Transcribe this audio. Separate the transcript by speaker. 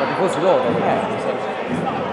Speaker 1: ma tifosi loro. Eh.